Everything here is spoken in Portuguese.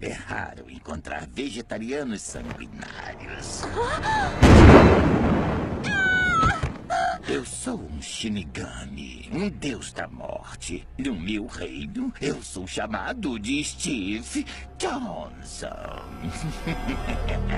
É raro encontrar vegetarianos sanguinários. Eu sou um Shinigami, um deus da morte. No meu reino, eu sou chamado de Steve Johnson.